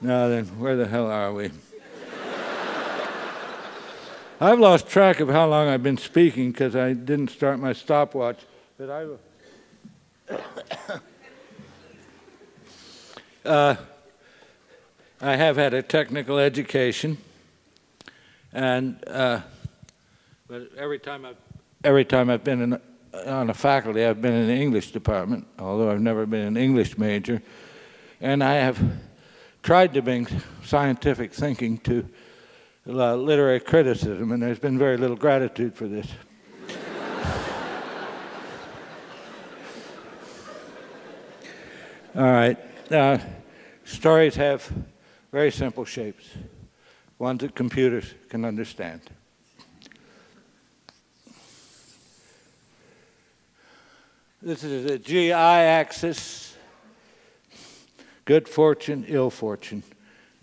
now then, where the hell are we? I've lost track of how long I've been speaking because I didn't start my stopwatch. But I, uh, I have had a technical education, and uh, but every time I've every time I've been in, on a faculty, I've been in the English department, although I've never been an English major, and I have tried to bring scientific thinking to uh, literary criticism, and there's been very little gratitude for this. All right. Uh, stories have very simple shapes, ones that computers can understand. This is the GI axis good fortune, ill fortune,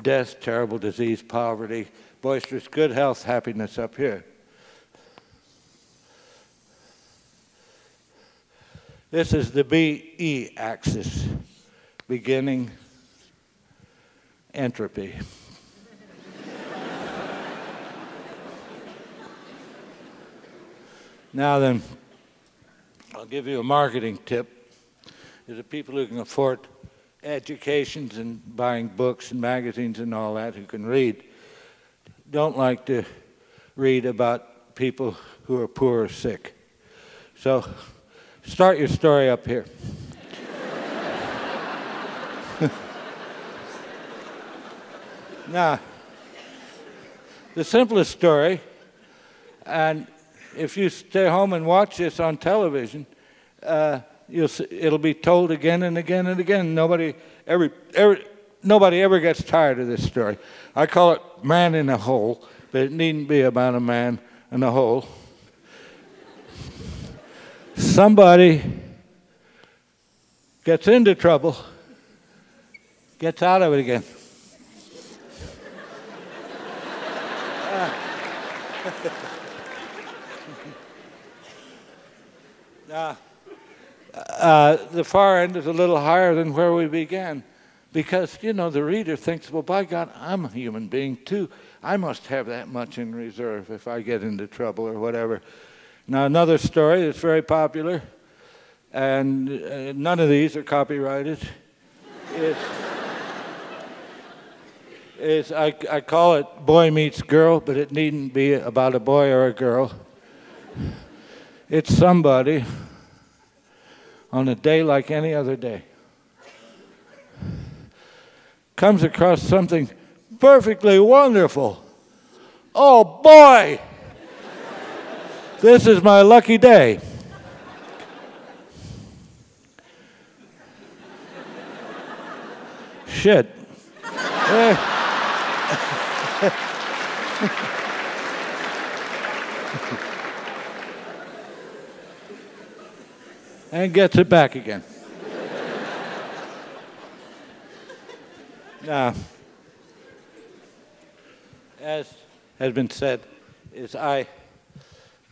death, terrible disease, poverty, boisterous good health, happiness up here. This is the BE axis, beginning entropy. now then, I'll give you a marketing tip. Is the people who can afford educations and buying books and magazines and all that who can read don't like to read about people who are poor or sick. So start your story up here. now, the simplest story, and if you stay home and watch this on television, uh, you'll see, it'll be told again and again and again. Nobody, every, every, nobody ever gets tired of this story. I call it Man in a Hole, but it needn't be about a man in a hole. Somebody gets into trouble, gets out of it again. Now, uh, the far end is a little higher than where we began because, you know, the reader thinks, well, by God, I'm a human being too. I must have that much in reserve if I get into trouble or whatever. Now, another story that's very popular, and uh, none of these are copyrighted, is, is I, I call it Boy Meets Girl, but it needn't be about a boy or a girl. It's somebody on a day like any other day comes across something perfectly wonderful. Oh boy! this is my lucky day. Shit. Eh. and gets it back again. now, as has been said, is I,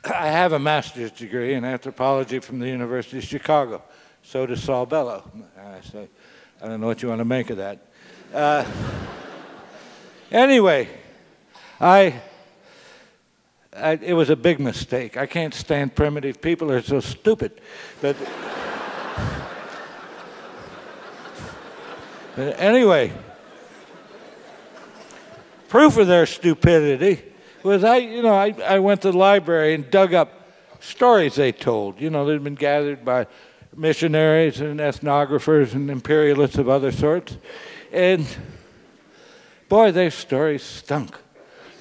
I have a master's degree in anthropology from the University of Chicago. So does Saul Bellow. I say, I don't know what you want to make of that. Uh, anyway, I I, it was a big mistake. I can't stand primitive people; they're so stupid. But, but anyway, proof of their stupidity was I, you know, I, I went to the library and dug up stories they told. You know, they'd been gathered by missionaries and ethnographers and imperialists of other sorts, and boy, their stories stunk.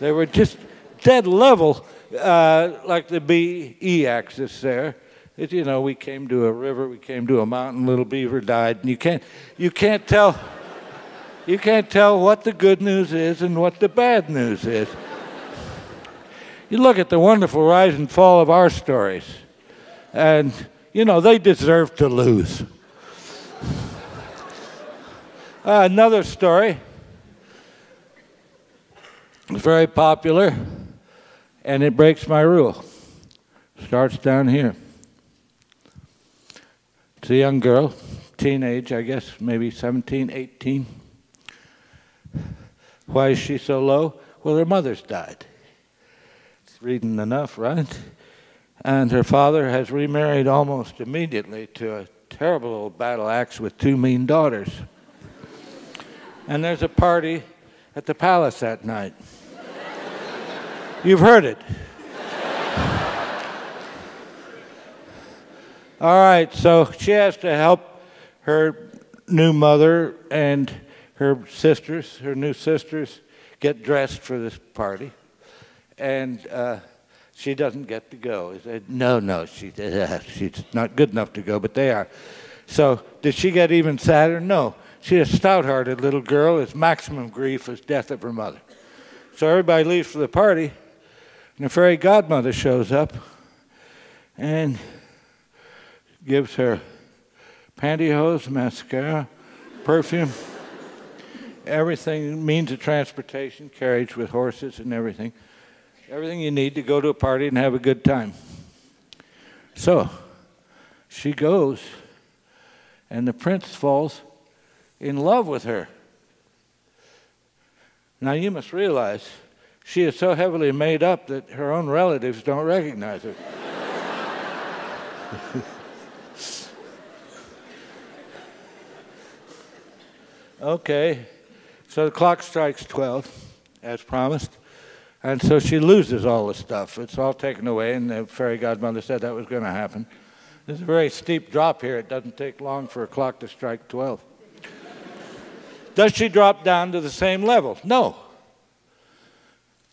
They were just dead level, uh, like the BE axis there. It, you know, we came to a river, we came to a mountain, little beaver died, and you can't, you can't tell, you can't tell what the good news is and what the bad news is. you look at the wonderful rise and fall of our stories, and you know they deserve to lose. Uh, another story, It's very popular and it breaks my rule. Starts down here. It's a young girl, teenage, I guess, maybe 17, 18. Why is she so low? Well, her mother's died. It's reading enough, right? And her father has remarried almost immediately to a terrible old battle axe with two mean daughters. And there's a party at the palace that night. You've heard it. All right, so she has to help her new mother and her sisters, her new sisters, get dressed for this party. And uh, she doesn't get to go. He said, no, no, she, uh, she's not good enough to go, but they are. So did she get even sadder? No. She's a stout-hearted little girl. Its maximum grief is death of her mother. So everybody leaves for the party, and the fairy godmother shows up and gives her pantyhose, mascara, perfume, everything, means of transportation, carriage with horses and everything. Everything you need to go to a party and have a good time. So she goes, and the prince falls in love with her. Now you must realize she is so heavily made up that her own relatives don't recognize her. Okay, so the clock strikes 12, as promised. And so she loses all the stuff. It's all taken away, and the fairy godmother said that was going to happen. There's a very steep drop here. It doesn't take long for a clock to strike 12. Does she drop down to the same level? No.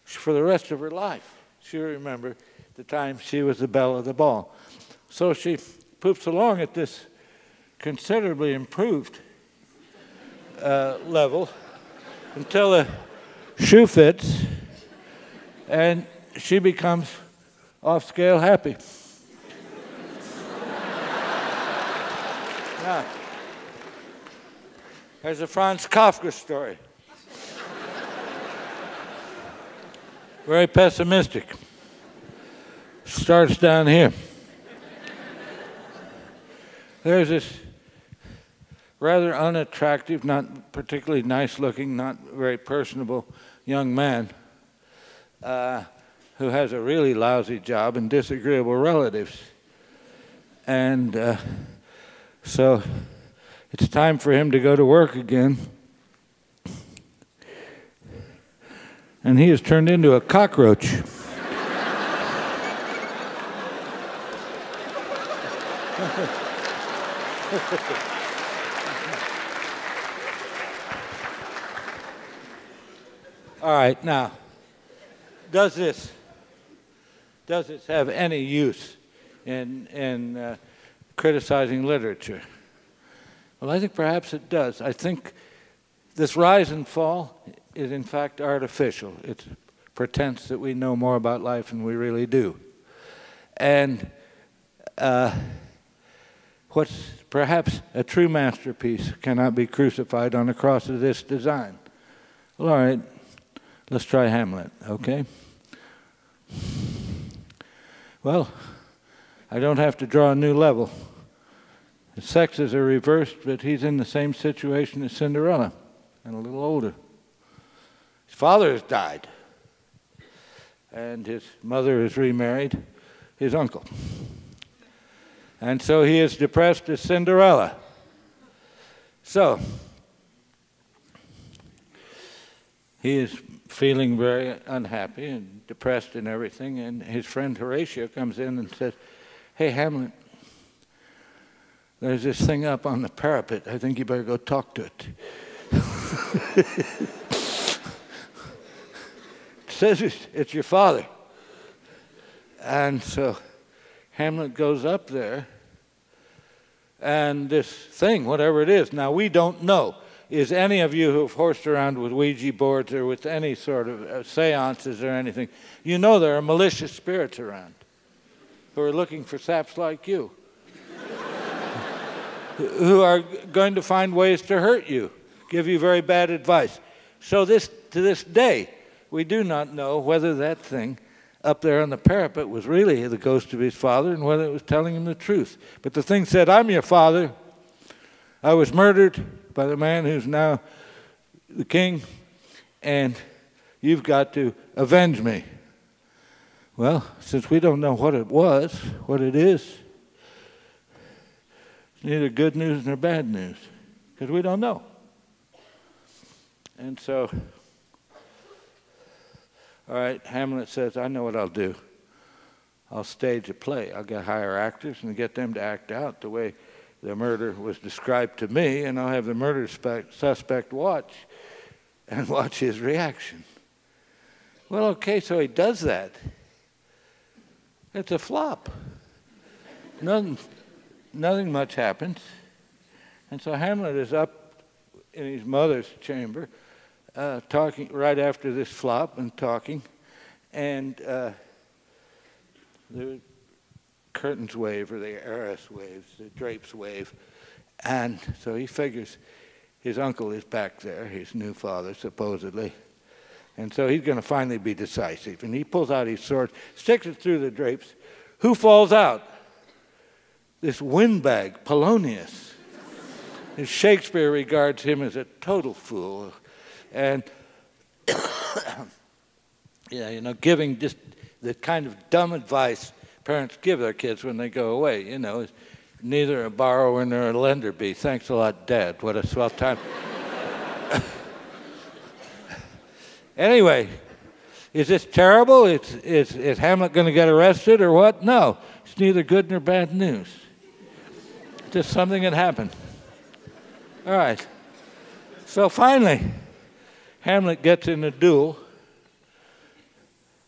For the rest of her life, she'll remember the time she was the belle of the ball. So she poops along at this considerably improved uh, level until the shoe fits and she becomes off scale happy. now, there's a Franz Kafka story. Very pessimistic. Starts down here. There's this rather unattractive, not particularly nice looking, not very personable young man uh, who has a really lousy job and disagreeable relatives. And uh, so it's time for him to go to work again. And he has turned into a cockroach. All right, now, does this does this have any use in in uh, criticizing literature? Well, I think perhaps it does. I think this rise and fall is in fact artificial. It pretends that we know more about life than we really do. And uh, what's perhaps a true masterpiece cannot be crucified on a cross of this design. Well, all right, Let's try Hamlet, okay? Well, I don't have to draw a new level. The sexes are reversed, but he's in the same situation as Cinderella and a little older. His father has died, and his mother has remarried, his uncle. And so he is depressed as Cinderella. So, he is feeling very unhappy and depressed and everything. And his friend Horatio comes in and says, Hey, Hamlet, there's this thing up on the parapet. I think you better go talk to it. it says it's, your father. And so Hamlet goes up there, and this thing, whatever it is, now we don't know is any of you who've horsed around with Ouija boards or with any sort of uh, seances or anything, you know there are malicious spirits around who are looking for saps like you, who are going to find ways to hurt you, give you very bad advice. So this, to this day, we do not know whether that thing up there on the parapet was really the ghost of his father and whether it was telling him the truth. But the thing said, I'm your father. I was murdered by the man who's now the king, and you've got to avenge me. Well, since we don't know what it was, what it is, it's neither good news nor bad news, because we don't know. And so, all right, Hamlet says, I know what I'll do. I'll stage a play. I'll get hire actors and get them to act out the way the murder was described to me, and I'll have the murder suspect watch and watch his reaction. Well, okay, so he does that. It's a flop. nothing, nothing much happens. And so Hamlet is up in his mother's chamber, uh, talking right after this flop and talking, and uh, the curtains wave or the arras waves, the drapes wave, and so he figures his uncle is back there, his new father supposedly, and so he's going to finally be decisive. And he pulls out his sword, sticks it through the drapes. Who falls out? This windbag, Polonius. Shakespeare regards him as a total fool. And, yeah, you know, giving just the kind of dumb advice parents give their kids when they go away. You know, neither a borrower nor a lender be. Thanks a lot, Dad. What a swell time. Anyway, is this terrible? Is, is, is Hamlet going to get arrested or what? No, it's neither good nor bad news. Just something that happened. All right. So finally, Hamlet gets in a duel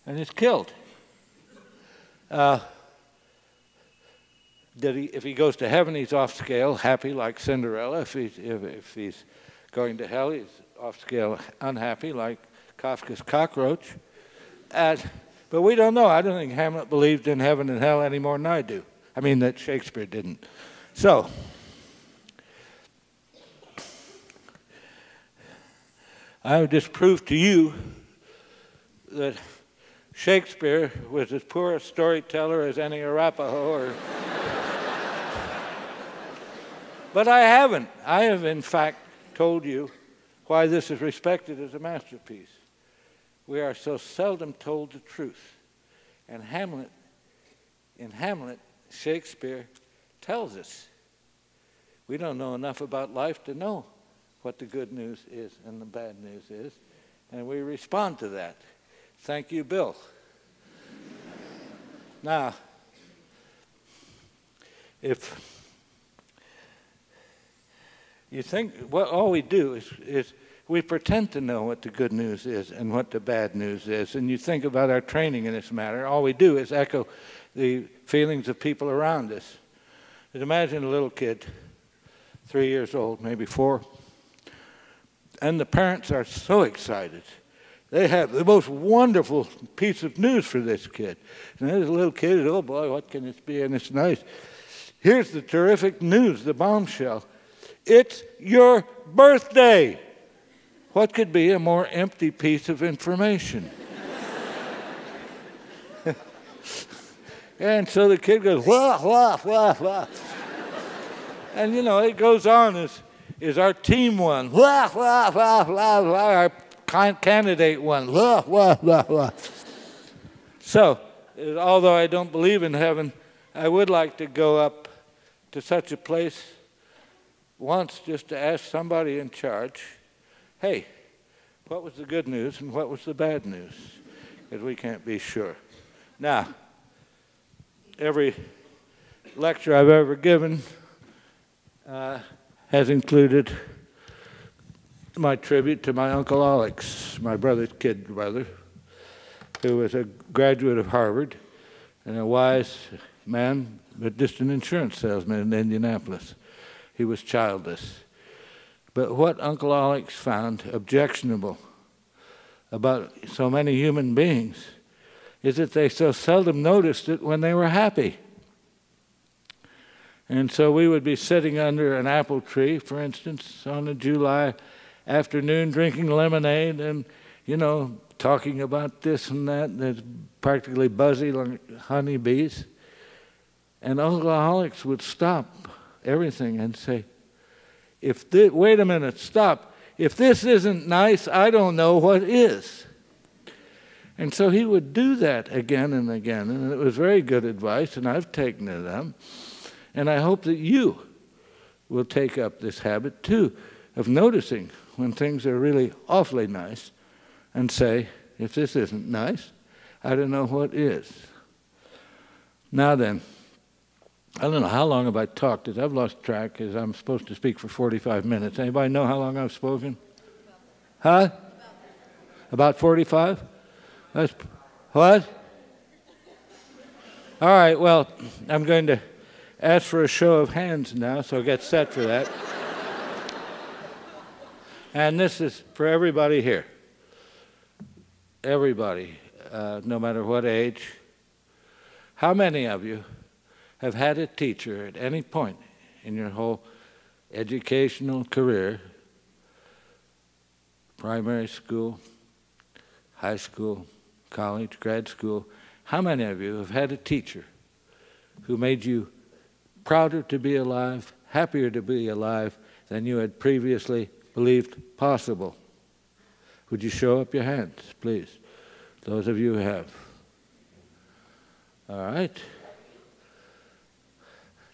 and is killed. Uh, he, if he goes to heaven, he's off scale, happy like Cinderella. If he's, if, if he's going to hell, he's off scale, unhappy like Kafka's cockroach. And, but we don't know. I don't think Hamlet believed in heaven and hell any more than I do. I mean, that Shakespeare didn't. So, I would just prove to you that Shakespeare was as poor a storyteller as any Arapaho or. but I haven't. I have, in fact, told you why this is respected as a masterpiece we are so seldom told the truth. And Hamlet, in Hamlet, Shakespeare tells us. We don't know enough about life to know what the good news is and the bad news is, and we respond to that. Thank you, Bill. now, if you think, well, all we do is, is we pretend to know what the good news is and what the bad news is. And you think about our training in this matter, all we do is echo the feelings of people around us. But imagine a little kid, three years old, maybe four, and the parents are so excited. They have the most wonderful piece of news for this kid. And a little kid, oh boy, what can this be? And it's nice. Here's the terrific news, the bombshell. It's your birthday. What could be a more empty piece of information? and so the kid goes, wah, wah, wah, wah. and you know, it goes on is, is our team won, wah, wah, wah, wah, wah, our candidate won, wah, wah, wah, wah. So, although I don't believe in heaven, I would like to go up to such a place once just to ask somebody in charge hey, what was the good news and what was the bad news? Because we can't be sure. Now, every lecture I've ever given uh, has included my tribute to my Uncle Alex, my brother's kid brother, who was a graduate of Harvard and a wise man, but just an insurance salesman in Indianapolis. He was childless. But what Uncle Alex found objectionable about so many human beings is that they so seldom noticed it when they were happy. And so we would be sitting under an apple tree, for instance, on a July afternoon, drinking lemonade and, you know, talking about this and that that's practically buzzy like honeybees. And Alex would stop everything and say, if thi- wait a minute, stop. If this isn't nice, I don't know what is. And so he would do that again and again, and it was very good advice, and I've taken it up. And I hope that you will take up this habit too of noticing when things are really awfully nice and say, if this isn't nice, I don't know what is. Now then, I don't know how long have I talked. I've lost track because I'm supposed to speak for 45 minutes. Anybody know how long I've spoken? Huh? About 45? That's what? All right, well, I'm going to ask for a show of hands now, so get set for that. and this is for everybody here. Everybody, uh, no matter what age. How many of you have had a teacher at any point in your whole educational career, primary school, high school, college, grad school, how many of you have had a teacher who made you prouder to be alive, happier to be alive than you had previously believed possible? Would you show up your hands, please? Those of you who have. All right.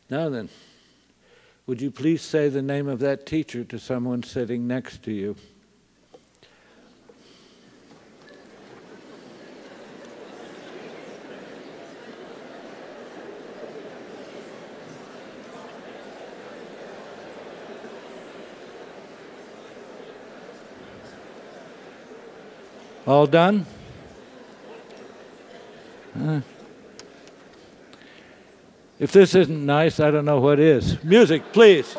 Now then, would you please say the name of that teacher to someone sitting next to you? All done? Uh, if this isn't nice, I don't know what is. Music, please.